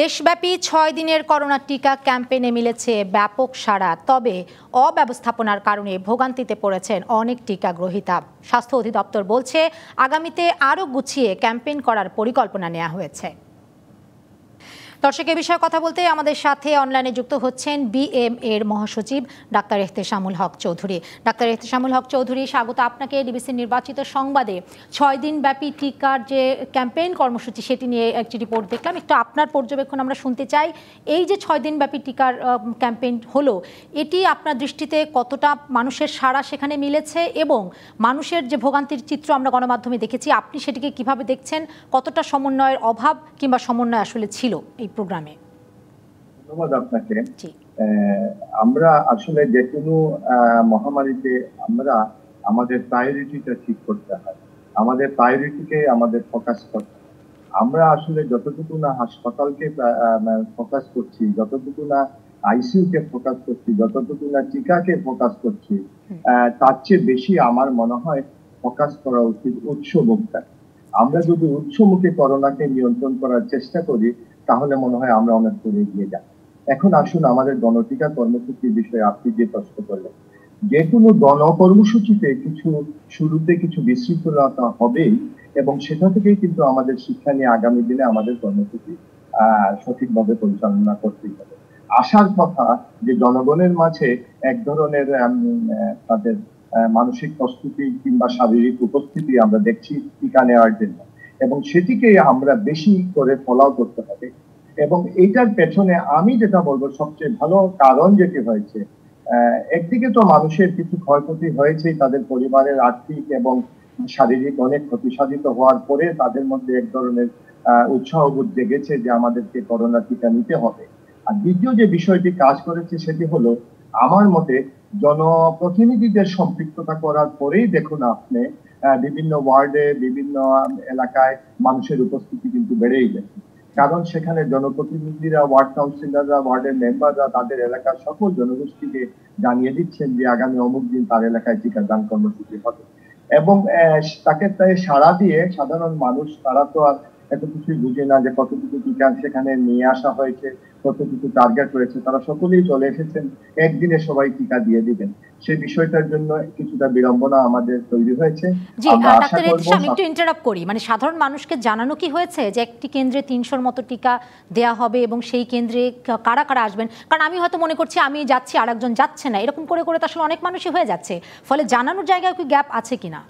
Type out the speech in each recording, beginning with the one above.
দেশব্যাপী ছয় দিনের করোনা টিকা ক্যাম্পেনে মিলেছে ব্যাপক সাড়া, তবে অব্যবস্থাপনার কারণে ভোগান্তিতে পড়েছেন অনেক টিকা গ্রহীতা স্বাস্থ্য অধিদপ্তর বলছে, আগামীতে আরও গুছিয়ে ক্যাম্পেইন করার পরিকল্পনা নেওয়া হয়েছে। দর্শক, এ বিষয়ে কথা বলতে আমাদের সাথে অনলাইনে যুক্ত হচ্ছেন বিএম এর মহাসচিব ডাক্তার এহতেশামুল হক চৌধুরী। ডাক্তার এহতেশামুল হক চৌধুরী, স্বাগত আপনাকে ডিবিসি নির্বাচিত সংবাদে। ছয় দিন ব্যাপী টিকার যে ক্যাম্পেইন কর্মসূচি, সেটি নিয়ে একটি রিপোর্ট দেখলাম। একটু আপনার পর্যবেক্ষণ আমরা শুনতে চাই। এই যে ছয় দিন ব্যাপী টিকার ক্যাম্পেইন হলো, এটি আপনার দৃষ্টিতে কতটা মানুষের সাড়া সেখানে মিলেছে এবং মানুষের যে ভোগান্তির চিত্র আমরা গণমাধ্যমে দেখেছি, আপনি সেটিকে কীভাবে দেখছেন? কতটা সমন্বয়ের অভাব কিংবা সমন্বয় আসলে ছিল এই প্রোগ্রামে। ধন্যবাদ আপনাকে। আমরা আসলে যে কোনো মহামারীতে আমরা আমাদের প্রায়োরিটিটা ঠিক করতে হয়। আমাদের প্রায়োরিটিকে আমাদের ফোকাস করতে আমরা আসলে যতটুকু না হাসপাতালকে ফোকাস করছি যতটুকু না আইসিইউ কে ফোকাস করছি যতটুকু না টিকাকে ফোকাস করছি তার চেয়ে বেশি আমার মনে হয় ফোকাস করা উচিত উৎস উৎসমুখটা আমরা যদি উৎসমুখী করোনাকে নিয়ন্ত্রণ করার চেষ্টা করি, তাহলে মনে হয় আমরা অনেক দূরে এগিয়ে যাই এখন আসুন আমাদের গণটিকা কর্মসূচির বিষয়ে আপনি যে প্রশ্ন করলেন। যে কোনো গণকর্মসূচিতে কিছু শুরুতে কিছু বিশৃঙ্খলতা হবেই, এবং সেটা থেকেই কিন্তু আমাদের শিক্ষা নিয়ে আগামী দিনে আমাদের কর্মসূচি সঠিকভাবে পরিচালনা করতেই হবে। আসার কথা যে জনগণের মাঝে এক ধরনের তাদের মানসিক প্রস্তুতি কিংবা শারীরিক উপস্থিতি আমরা দেখছি টিকা নেওয়ার জন্য। এবং সেটিকে আমরা বেশি করে ফলাও করতে হবে। এবং এইটার পেছনে আমি যেটা বলব, সবচেয়ে ভালো কারণ যেটি হয়েছে একদিকে তো মানুষের কিছু ক্ষয়ক্ষতি হয়েছে তাদের পরিবারের আর্থিক এবং শারীরিক অনেক ক্ষতিসাধিত হওয়ার পরে তাদের মধ্যে এক ধরনের উৎসাহ বোধ জেগেছে যে আমাদেরকে করোনা টিকা নিতে হবে। আর দ্বিতীয় যে বিষয়টি কাজ করেছে সেটি হলো আমার মতে জনপ্রতিনিধিদের সম্পৃক্ততা করার পরেই দেখুন আপনি বিভিন্ন ওয়ার্ডে, বিভিন্ন এলাকায় মানুষের উপস্থিতি কিন্তু বেড়েই গেছে। কারণ সেখানে জনপ্রতিনিধিরা, ওয়ার্ড কাউন্সিলররা, ওয়ার্ডের মেম্বাররা, তাদের এলাকার সকল জনগোষ্ঠীকে জানিয়ে দিচ্ছেন যে আগামী অমুক দিন তার এলাকায় টিকাদান কর্মসূচি হবে। এবং তাকে তাই সাড়া দিয়ে সাধারণ মানুষ, তারা তো আর এত কিছুই বুঝে না যে কতটুকু টিকা সেখানে নিয়ে আসা হয়েছে কতটুকু টার্গেট রয়েছে তারা সকলেই চলে এসেছেন। একদিনে সবাই টিকা দিয়ে দিবেন। সেই বিষয়টার জন্য কিছুটা বিড়ম্বনা আমাদের তৈরি হয়েছে। জি ডাক্তার আমি একটু ইন্টারাপ্ট করি। মানে সাধারণ মানুষকে জানানো কি হয়েছে যে একটি কেন্দ্রে তিনশোর মতো টিকা দেয়া হবে এবং সেই কেন্দ্রে কারা কারা আসবেন? কারণ আমি হয়তো মনে করছি আমি যাচ্ছি আরেকজন যাচ্ছে না। এরকম করে করে তো আসলে অনেক মানুষই হয়ে যাচ্ছে। ফলে জানানোর জায়গায় কি গ্যাপ আছে কিনা?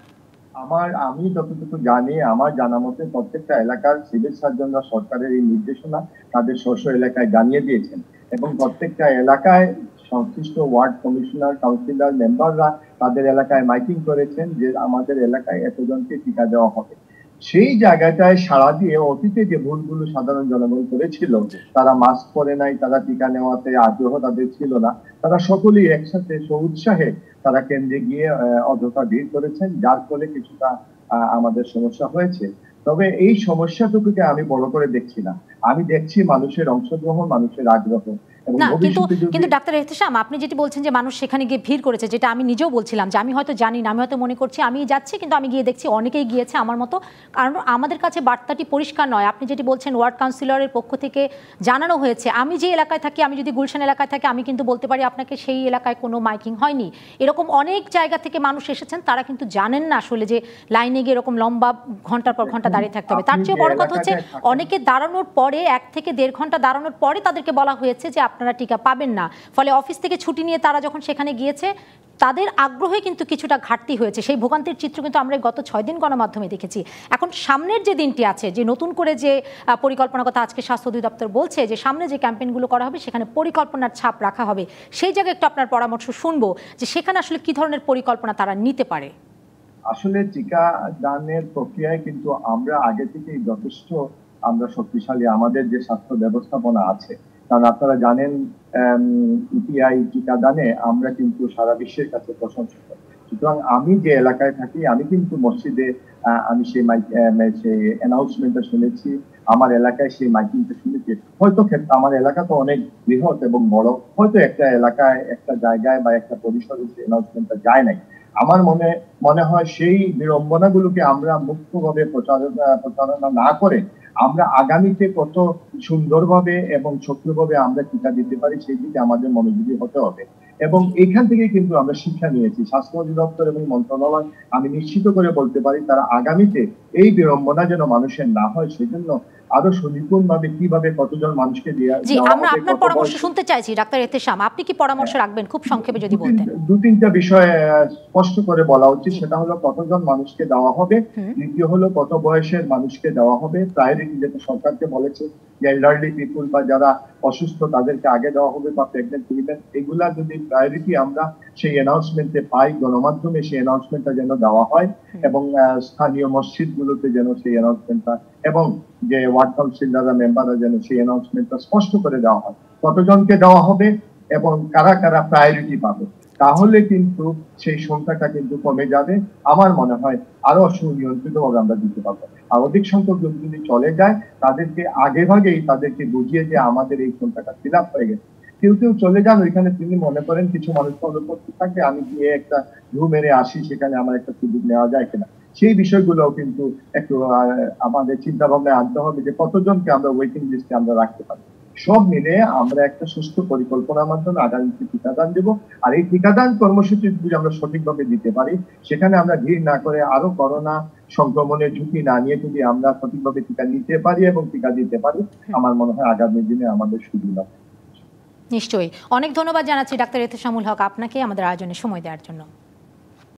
আমার, আমি যতটুকু জানি, আমার জানা মতে প্রত্যেকটা এলাকার সিভিল সার্জনরা সরকারের এই নির্দেশনা তাদের শস্য এলাকায় জানিয়ে দিয়েছেন এবং প্রত্যেকটা এলাকায় সংশ্লিষ্ট ওয়ার্ড কমিশনার, কাউন্সিলর, মেম্বাররা তাদের এলাকায় মাইকিং করেছেন যে আমাদের এলাকায় এতজনকে টিকা দেওয়া হবে। সেই জায়গাটায় সারা দিয়ে অতীতে যে ভুলগুলো সাধারণ জনগণ করেছিল, তারা মাস্ক পরে নাই, তারা টিকা নেওয়াতে আগ্রহ তাদের ছিল না, তারা সকলেই একসাথে উৎসাহে তারা কেন্দ্রে গিয়ে অযথা ভিড় করেছেন, যার ফলে কিছুটা আমাদের সমস্যা হয়েছে। তবে এই সমস্যাটুকুকে আমি বড় করে দেখছি না। আমি দেখছি মানুষের অংশগ্রহণ, মানুষের আগ্রহ। না কিন্তু কিন্তু ডাক্তার এহতেশাম আপনি যেটি বলছেন যে মানুষ সেখানে গিয়ে ভিড় করেছে যেটা আমি নিজেও বলছিলাম যে আমি হয়তো জানি না আমি হয়তো মনে করছি আমি যাচ্ছি কিন্তু আমি গিয়ে দেখছি অনেকেই গিয়েছে আমার মতো। কারণ আমাদের কাছে বার্তাটি পরিষ্কার নয়। আপনি যেটি বলছেন ওয়ার্ড কাউন্সিলরের পক্ষ থেকে জানানো হয়েছে আমি যে এলাকায় থাকি আমি যদি গুলশান এলাকায় থাকি আমি কিন্তু বলতে পারি আপনাকে সেই এলাকায় কোনো মাইকিং হয়নি। এরকম অনেক জায়গা থেকে মানুষ এসেছেন তারা কিন্তু জানেন না আসলে যে লাইনে গিয়ে এরকম লম্বা ঘণ্টার পর ঘণ্টা দাঁড়িয়ে থাকতে হবে। তার চেয়ে বড় কথা হচ্ছে অনেকে দাঁড়ানোর পরে এক থেকে দেড় ঘণ্টা দাঁড়ানোর পরে তাদেরকে বলা হয়েছে যে আপনারা টিকা পাবেন না। ফলে অফিস থেকে ছুটি নিয়ে তারা যখন সেখানে গিয়েছে, তাদের আগ্রহে কিন্তু কিছুটা ঘাটতি হয়েছে। সেই ভোগান্তির চিত্র কিন্তু আমরা গত ছয় দিন গণমাধ্যমে দেখেছি। এখন সামনের যে দিনটি আছে, যে নতুন করে যে পরিকল্পনার কথা আজকে স্বাস্থ্য অধিদপ্তর বলছে যে, সামনে যে ক্যাম্পেইনগুলো করা হবে, সেখানে পরিকল্পনার ছাপ রাখা হবে। সেই জায়গায় একটু আপনার পরামর্শ শুনব যে, সেখানে আসলে কি ধরনের পরিকল্পনা তারা নিতে পারে? আসলে টিকা দানের প্রক্রিয়ায় কিন্তু আমরা আগে থেকেই যথেষ্ট আমরা শক্তিশালী। আমাদের যে স্বাস্থ্য ব্যবস্থাপনা আছে কারণ আপনারা জানেন ইপিআই টিকাদানে আমরা কিন্তু সারা বিশ্বের কাছে প্রশংসিত। সুতরাং আমি যে এলাকায় থাকি, আমি কিন্তু মসজিদে আমি সেই সেই অ্যানাউন্সমেন্টটা শুনেছি, আমার এলাকায় সেই মাইকিংটা শুনেছি। হয়তো ক্ষেত্রে আমার এলাকা তো অনেক বৃহৎ এবং বড়, হয়তো একটা এলাকায়, একটা জায়গায় বা একটা পরিসরে সেই অ্যানাউন্সমেন্টটা যায় নাই। আমার মনে মনে হয় সেই বিড়ম্বনাগুলোকে আমরা মুক্তভাবে প্রচারণা প্রচারণা না করে আমরা আগামীতে কত সুন্দরভাবে এবং সক্রিয়ভাবে আমরা টিকা দিতে পারি, সেই দিকে আমাদের মনোযোগী হতে হবে। এবং এখান থেকে কিন্তু আমরা শিক্ষা নিয়েছি। স্বাস্থ্য অধিদপ্তর এবং মন্ত্রণালয় আমি নিশ্চিত করে বলতে পারি তারা আগামীতে এই বিড়ম্বনা যেন মানুষের না হয় সেজন্য আরও সুনিপুণ ভাবে কীভাবে কতজন মানুষকে দেয়া- জি আমরা আপনার পরামর্শ শুনতে চাইছি ডাক্তার এতেশাম আপনি কি পরামর্শ রাখবেন খুব সংক্ষেপে যদি দু বলতেন। দু তিনটা বিষয় স্পষ্ট করে বলা উচিত। সেটা হলো কতজন মানুষকে দেওয়া হবে দ্বিতীয় হলো কত বয়সের মানুষকে দেওয়া হবে। প্রায়োরিটি যেটা সরকারকে বলেছে যে এল্ডারলি পিপুল বা যারা অসুস্থ তাদেরকে আগে দেওয়া হবে বা প্রেগনেন্ট উইমেন এগুলা যদি প্রায়োরিটি আমরা সেই অ্যানাউন্সমেন্টে পাই গণমাধ্যমে সেই অ্যানাউন্সমেন্টটা যেন দেওয়া হয় এবং স্থানীয় মসজিদ গুলোতে যেন সেই অ্যানাউন্সমেন্টটা এবং যে ওয়ার্ড কাউন্সিলররা মেম্বাররা যেন সেই অ্যানাউন্সমেন্টটা স্পষ্ট করে দেওয়া হয়। কতজনকে দেওয়া হবে এবং কারা কারা প্রায়োরিটি পাবে? তাহলে কিন্তু সেই সংখ্যাটা কিন্তু কমে যাবে। আমার মনে হয় আরও সুনিয়ন্ত্রিত ভাবে আমরা দিতে পারব। আর অধিক সংখ্যক লোক যদি চলে যায়, তাদেরকে আগে ভাগেই তাদেরকে বুঝিয়ে যে আমাদের এই সংখ্যাটা ফিল হয়ে গেছে। কেউ কেউ চলে যান, ওইখানে তিনি মনে করেন কিছু মানুষ করতে থাকে, আমি গিয়ে একটা ঘু মেরে আসি, সেখানে আমার একটা সুযোগ নেওয়া যায় কিনা? সেই বিষয়গুলোও কিন্তু একটু আমাদের চিন্তা ভাবনায় আনতে হবে যে কতজনকে আমরা ওয়েটিং লিস্টে আমরা রাখতে পারি। সব মিলে আমরা একটা সুস্থ পরিকল্পনার মাধ্যমে আগামীতে টিকাদান দেব। আর এই টিকাদান কর্মসূচি যদি আমরা সঠিকভাবে দিতে পারি সেখানে আমরা ভিড় না করে আরও করোনা সংক্রমণের ঝুঁকি না নিয়ে যদি আমরা সঠিকভাবে টিকা নিতে পারি এবং টিকা দিতে পারি আমার মনে হয় আগামী দিনে আমাদের সুবিধা। নিশ্চয়ই। অনেক ধন্যবাদ জানাচ্ছি ডাক্তার এতেশামুল হক আপনাকে আমাদের আয়োজনে সময় দেওয়ার জন্য।